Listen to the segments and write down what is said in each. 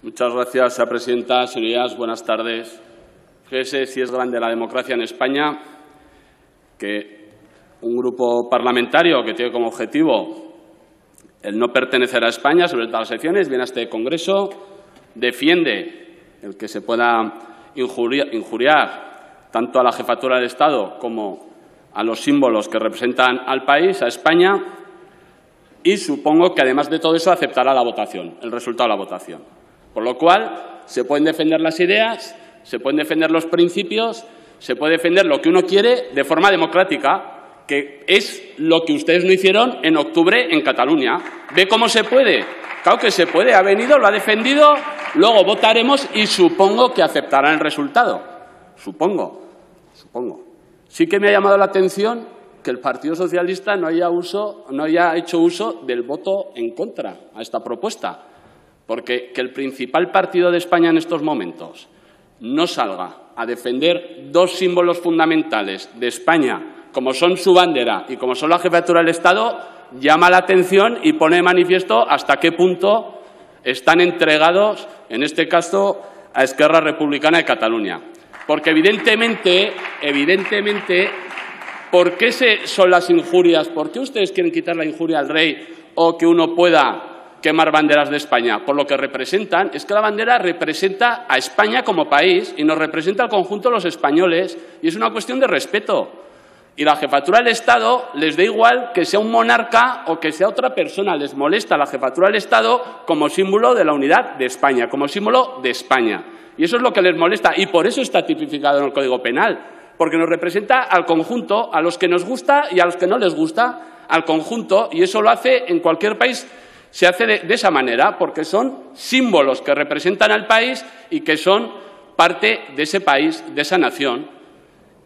Muchas gracias, señora presidenta. Señorías, buenas tardes. Fíjese si es grande la democracia en España que un grupo parlamentario que tiene como objetivo el no pertenecer a España, sobre todas las elecciones, viene a este Congreso, defiende el que se pueda injuriar, injuriar tanto a la jefatura del Estado como a los símbolos que representan al país, a España, y supongo que además de todo eso aceptará la votación, el resultado de la votación. Por lo cual, se pueden defender las ideas, se pueden defender los principios, se puede defender lo que uno quiere de forma democrática, que es lo que ustedes no hicieron en octubre en Cataluña. ¿Ve cómo se puede? Claro que se puede. Ha venido, lo ha defendido, luego votaremos y supongo que aceptarán el resultado. Supongo, supongo. Sí que me ha llamado la atención que el Partido Socialista no haya, no haya hecho uso del voto en contra a esta propuesta. Porque que el principal partido de España en estos momentos no salga a defender dos símbolos fundamentales de España, como son su bandera y como son la jefatura del Estado, llama la atención y pone de manifiesto hasta qué punto están entregados, en este caso, a Esquerra Republicana de Cataluña. Porque evidentemente, evidentemente, ¿por qué son las injurias? ¿Por qué ustedes quieren quitar la injuria al rey o que uno pueda quemar banderas de España, por lo que representan, es que la bandera representa a España como país y nos representa al conjunto de los españoles y es una cuestión de respeto. Y la jefatura del Estado les da igual que sea un monarca o que sea otra persona, les molesta la jefatura del Estado como símbolo de la unidad de España, como símbolo de España. Y eso es lo que les molesta y por eso está tipificado en el Código Penal, porque nos representa al conjunto, a los que nos gusta y a los que no les gusta, al conjunto, y eso lo hace en cualquier país se hace de, esa manera porque son símbolos que representan al país y que son parte de ese país, de esa nación.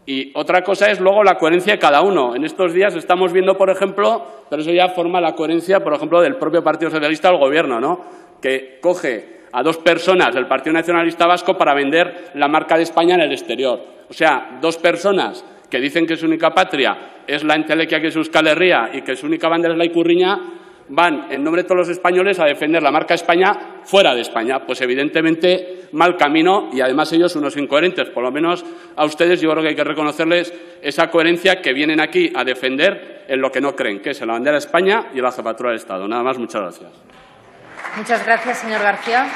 Y otra cosa es luego la coherencia de cada uno. En estos días estamos viendo, por ejemplo, pero eso ya forma la coherencia, por ejemplo, del propio Partido Socialista al Gobierno, ¿no? que coge a dos personas del Partido Nacionalista Vasco para vender la marca de España en el exterior. O sea, dos personas que dicen que su única patria es la entelequia que es Euskal Herria y que su única bandera es la Icurriña, van en nombre de todos los españoles a defender la marca España fuera de España. Pues evidentemente mal camino y además ellos unos incoherentes. Por lo menos a ustedes yo creo que hay que reconocerles esa coherencia que vienen aquí a defender en lo que no creen, que es en la bandera de España y en la jefatura del Estado. Nada más, muchas gracias. Muchas gracias, señor García.